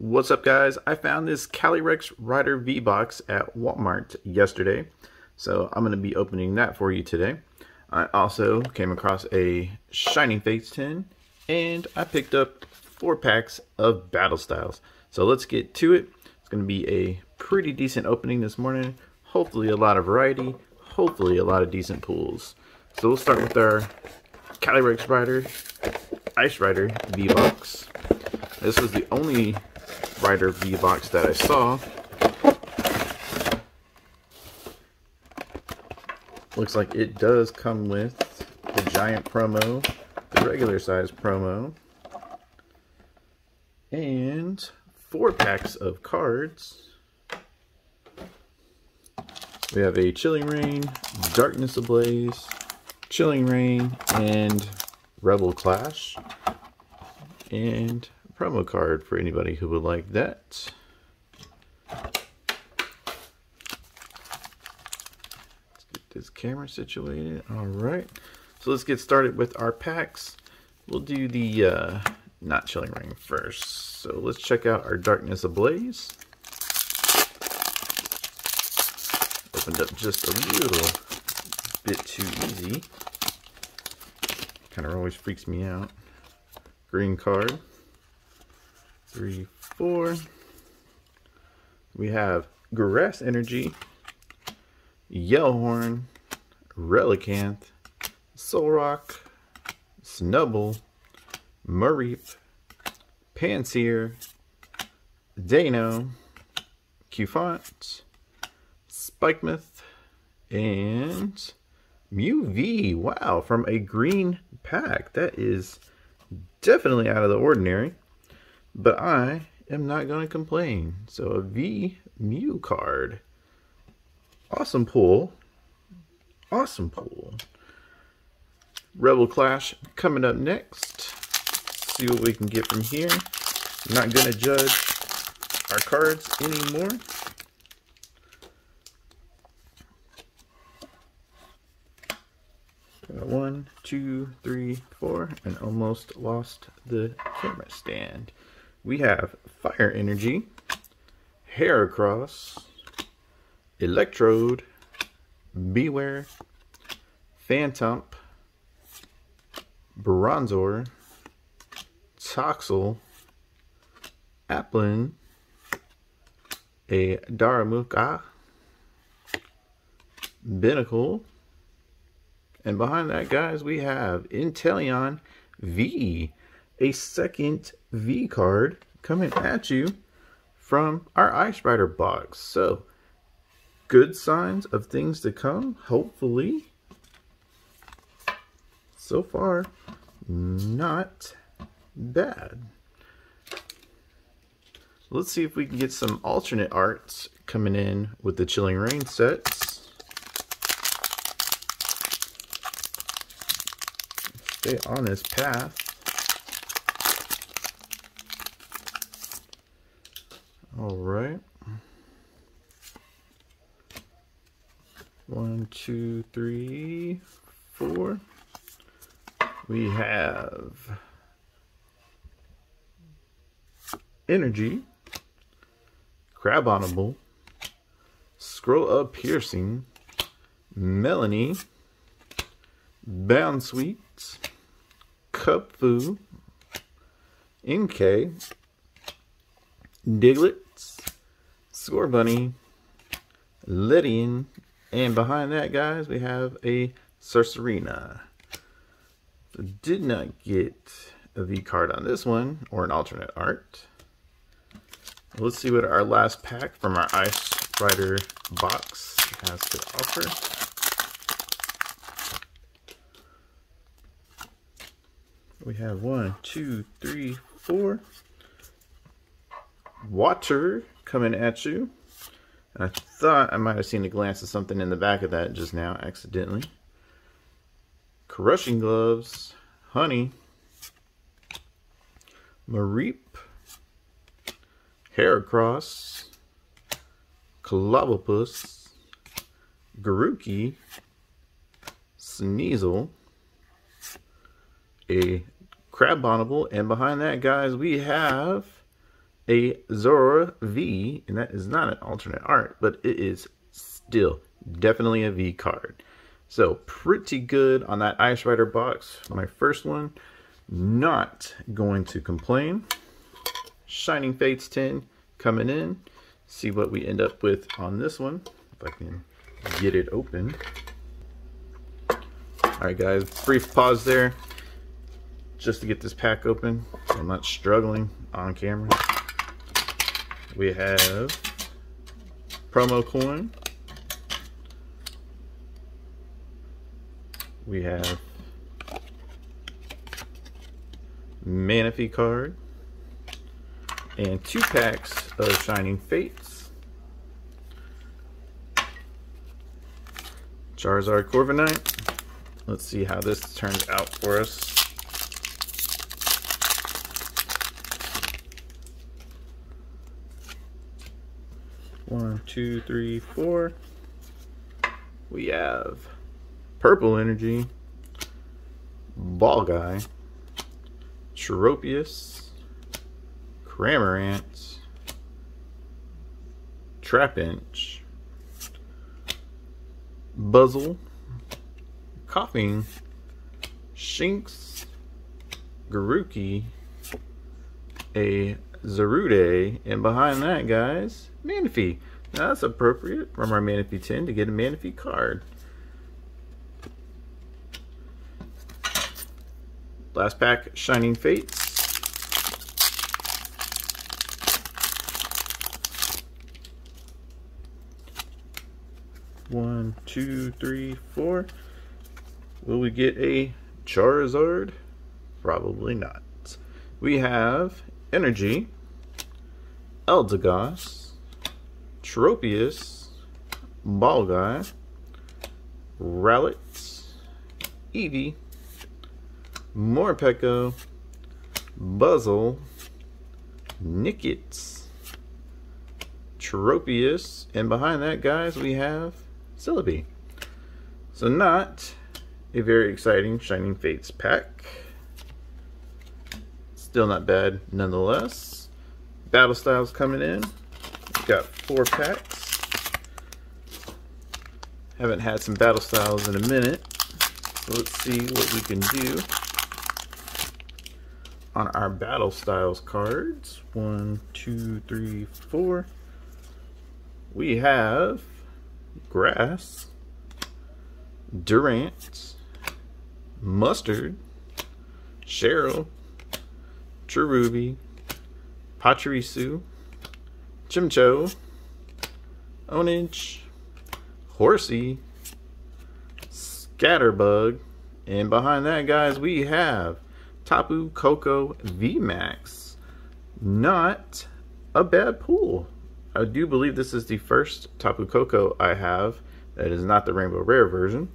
What's up guys? I found this Calyrex Rider V-Box at Walmart yesterday. So I'm going to be opening that for you today. I also came across a Shining Fates tin and I picked up four packs of Battle Styles. So let's get to it. It's going to be a pretty decent opening this morning. Hopefully a lot of variety. Hopefully a lot of decent pulls. So we'll start with our Calyrex Rider Ice Rider V-Box. This was the only Rider V-Box that I saw. Looks like it does come with the giant promo, the regular size promo, and four packs of cards. We have a Chilling Reign, Darkness Ablaze, Chilling Reign, and Rebel Clash. And promo card for anybody who would like that. Let's get this camera situated. All right. So let's get started with our packs. We'll do the uh, not Chilling Reign first. So let's check out our Darkness Ablaze. Opened up just a little bit too easy. Kind of always freaks me out. Green card three, four. We have Grass Energy, Yellowhorn, Relicanth, Solrock, Snubbull, Mareep, Pansear, Dano, Cufant, Spikemuth, and Mew V. Wow, from a green pack. That is definitely out of the ordinary. But I am not going to complain. So a V Mew card. Awesome pull. Awesome pull. Rebel Clash coming up next. See what we can get from here. I'm not going to judge our cards anymore. One, two, three, four, and almost lost the camera stand we have Fire Energy, Heracross, Electrode, Bewear, Phantump, Bronzor, Toxel, Applin, a Darumaka, Binacle, and behind that, guys, we have Inteleon V, a second V card coming at you from our Ice box. So, good signs of things to come, hopefully. So far, not bad. Let's see if we can get some alternate arts coming in with the Chilling Reign sets. Stay on this path. All right. One, two, three, four. We have Energy, Crabominable, Scroll Up Piercing, Melony, Bound Sweets, Kubfu, NK, Diglett, Scorbunny, Lydian, and behind that, guys, we have a Sorcerina. So did not get a V card on this one, or an alternate art. Let's see what our last pack from our Ice Rider box has to offer. We have one, two, three, four. Water coming at you. And I thought I might have seen a glance of something in the back of that just now, accidentally. Crushing Gloves, Honey, Mareep, Heracross, Clobbopus, Garuki, Sneasel, a Crabominable, and behind that, guys, we have a Zeraora V, and that is not an alternate art, but it is still definitely a V card. So pretty good on that Ice Rider box. My first one, not going to complain. Shining Fates 10 coming in. See what we end up with on this one. If I can get it open. Alright guys, brief pause there. Just to get this pack open. I'm not struggling on camera. We have promo coin. We have Manaphy card and two packs of Shining Fates. Charizard Corviknight. Let's see how this turns out for us. One, two, three, four. We have Purple Energy, Ball Guy, Tropius, Cramorant, Trapinch, Buzzle, Koffing, Shinx, Garuki, a Zarude, and behind that, guys, Manaphy. Now that's appropriate from our Manaphy 10 to get a Manaphy card. Last pack, Shining Fates. One, two, three, four. Will we get a Charizard? Probably not. We have Energy, Eldegoss, Tropius, Ball Balgai, Rowlet, Eevee, Morpeko, Buzzle, Nickits, Tropius, and behind that, guys, we have Celebi. So not a very exciting Shining Fates pack. Still not bad nonetheless. Battle Styles coming in. Got four packs. Haven't had some Battle Styles in a minute. So let's see what we can do on our Battle Styles cards. One, two, three, four. We have grass, Durant, mustard, Cheryl, Cherubi, Pachirisu, Chimecho, Onage, Horsea, Scatterbug, and behind that, guys, we have Tapu Koko VMAX. Not a bad pool. I do believe this is the first Tapu Koko I have that is not the Rainbow Rare version.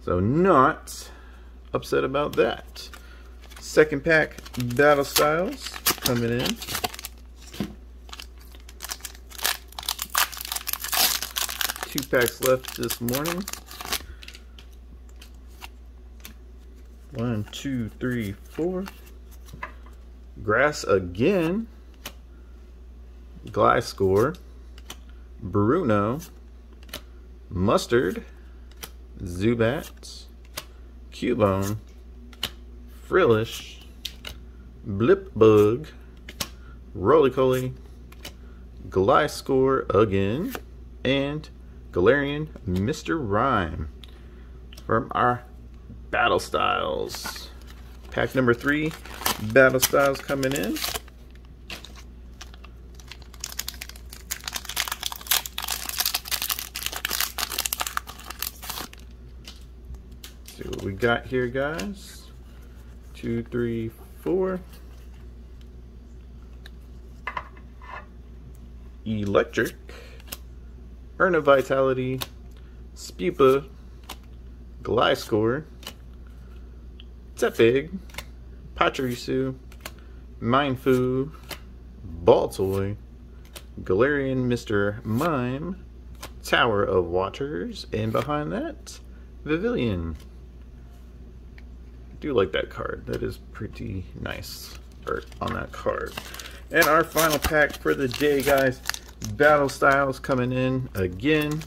So not upset about that. Second pack Battle Styles coming in. Two packs left this morning. One, two, three, four. Grass again. Gliscor, Bruno, Mustard, Zubat, Cubone, Frillish, Blipbug, Rolycoly, Gliscor again, and Galarian Mr. Rime from our Battle Styles. Pack number three, Battle Styles coming in. see what we got here, guys. Two, three, four. Electric, Urn of Vitality, Spupa, Gliscor, Tepig, Pachirisu, Mindfu, Baltoy, Galarian Mr. Mime, Tower of Waters, and behind that, Vivillon do like that card. That is pretty nice art on that card. And our final pack for the day, guys. Battle Styles coming in again.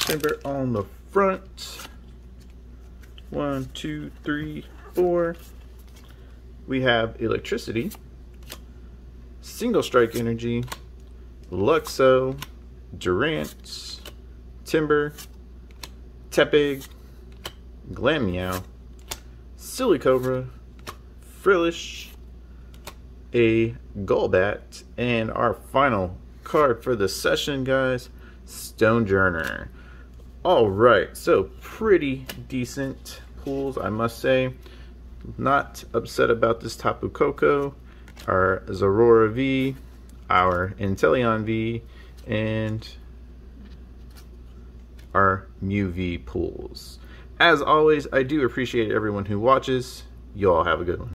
Timber on the front. One, two, three, four. We have Electricity. Single Strike Energy. Luxio. Durant. Timber. Tepig. Glameow. Silicobra. Frillish. A Golbat. And our final card for the session, guys. Stonjourner. All right, so pretty decent pulls, I must say. Not upset about this Tapu Koko, our Zeraora V, our Inteleon V, and our Mew V pulls. As always, I do appreciate everyone who watches. You all have a good one.